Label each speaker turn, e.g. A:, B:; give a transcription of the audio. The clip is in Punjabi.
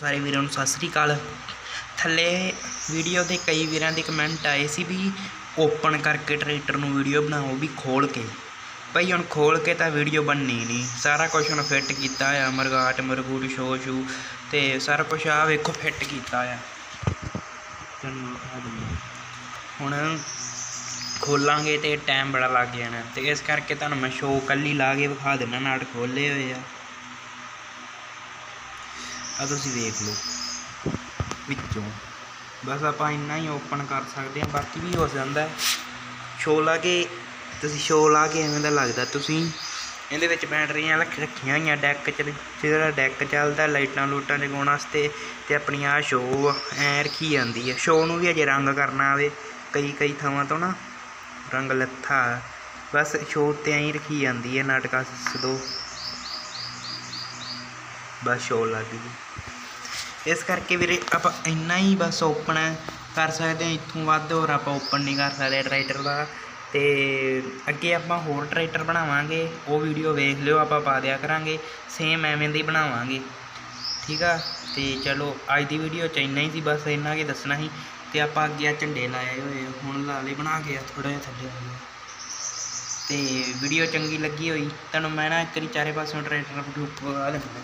A: ਸਾਰੇ ਵੀਰਾਂ ਨੂੰ ਸਤਿ ਸ੍ਰੀ ਅਕਾਲ। ਥੱਲੇ ਵੀਡੀਓ ਦੇ ਕਈ ਵੀਰਾਂ ਦੇ ਕਮੈਂਟ ਆਏ ਸੀ ਵੀ ਓਪਨ ਕਰਕੇ ਟਰੈਕਟਰ ਨੂੰ ਵੀਡੀਓ ਬਣਾਓ ਵੀ ਖੋਲ ਕੇ। ਭਾਈ ਹੁਣ ਖੋਲ ਕੇ ਤਾਂ ਵੀਡੀਓ ਬਣਨੀ ਨਹੀਂ। ਸਾਰਾ ਕੁਝ ਹੁਣ ਫਿੱਟ ਕੀਤਾ ਆ, ਮਰਗਾਟ, ਮਰਗੂਟ, ਸ਼ੋ, ਸ਼ੂ ਤੇ ਸਾਰਾ ਕੁਝ ਆ ਵੇਖੋ ਫਿੱਟ ਕੀਤਾ ਆ। ਹੁਣ ਖੋਲਾਂਗੇ ਤੇ ਟਾਈਮ ਬੜਾ ਲੱਗ ਜਾਣਾ। ਤੇ ਇਸ ਕਰਕੇ ਤੁਹਾਨੂੰ ਮੈਂ ਸ਼ੋ ਕੱਲੀ ਲਾ ਕੇ ਵਿਖਾ ਦਿੰਦਾ ਨਾਟ ਖੋਲੇ ਹੋਏ ਆ। ਆ ਤੁਸੀਂ ਦੇਖ ਲਓ। ਵਿੱਚੋਂ। ਬਸ ਆਪਾਂ ਇੰਨਾ ਹੀ ਓਪਨ ਕਰ ਸਕਦੇ ਹਾਂ, ਬਾਕੀ ਵੀ ਹੋ ਜਾਂਦਾ ਸ਼ੋ ਲਾ ਕੇ, ਤੁਸੀਂ ਸ਼ੋ ਲਾ ਕੇ ਐਵੇਂ ਦਾ ਲੱਗਦਾ। ਤੁਸੀਂ ਇਹਦੇ ਵਿੱਚ ਬੈਟਰੀਆਂ ਰੱਖ ਰੱਖੀਆਂ ਹੋਈਆਂ ਡੈਕ ਚ ਜਿਹੜਾ ਡੈਕ ਚੱਲਦਾ, ਲਾਈਟਾਂ ਲੂਟਾਂ ਜਗਾਉਣ ਵਾਸਤੇ ਤੇ ਆਪਣੀ ਆ ਸ਼ੋ ਐ ਰੱਖੀ ਜਾਂਦੀ ਹੈ ਸ਼ੋ ਨੂੰ ਵੀ ਅਜੇ ਰੰਗ ਕਰਨਾ ਆਵੇ, ਕਈ ਕਈ ਥਾਵਾਂ ਤੋਂ ਨਾ। ਰੰਗ ਲੱਥਾ। ਬਸ ਸ਼ੋ ਤੇ ਐਂ ਰੱਖੀ ਜਾਂਦੀ ਹੈ ਨਾਟਕਾ ਸਦੋ ਬਸ ਸ਼ੋ ਲੱਗ ਗਈ। ਇਸ ਕਰਕੇ ਵੀਰੇ ਆਪਾਂ ਇੰਨਾ ਹੀ ਬਸ ਓਪਨ ਕਰ ਸਕਦੇ ਹਾਂ, ਇੱਥੋਂ ਵੱਧ ਹੋਰ ਆਪਾਂ ਓਪਨ ਨਹੀਂ ਕਰ ਸਕਦੇ ਟਰੈਕਟਰ ਦਾ। ਤੇ ਅੱਗੇ ਆਪਾਂ ਹੋਰ ਟਰੈਕਟਰ ਬਣਾਵਾਂਗੇ, ਉਹ ਵੀਡੀਓ ਵੇਖ ਲਿਓ, ਆਪਾਂ ਪਾ ਦਿਆ ਕਰਾਂਗੇ ਸੇਮ ਐਵੇਂ ਦੀ ਬਣਾਵਾਂਗੇ। ਠੀਕ ਆ? ਤੇ ਚਲੋ, ਅੱਜ ਦੀ ਵੀਡੀਓ ਚ ਇੰਨਾ ਹੀ ਸੀ, ਬਸ ਇੰਨਾ ਕੀ ਦੱਸਣਾ ਸੀ। ਤੇ ਆਪਾਂ ਅੱਗੇ ਆ ਝੰਡੇ ਲਾਏ ਹੋਏ ਹੁਣ ਲਾ ਲਏ ਬਣਾ ਕੇ ਆ ਥੋੜਾ ਜਿਹਾ ਥੱਲੇ ਆ। ਗਿਆ ਤੇ ਵੀਡੀਓ ਚੰਗੀ ਲੱਗੀ ਹੋਈ, ਤੁਹਾਨੂੰ ਮੈਂ ਨਾ ਇੱਕ ਵਾਰੀ ਚਾਰੇ ਪਾਸੋਂ ਟਰੈਕਟਰ ਫਲੂਪ ਲਗਾ ਦਿੰਦਾ।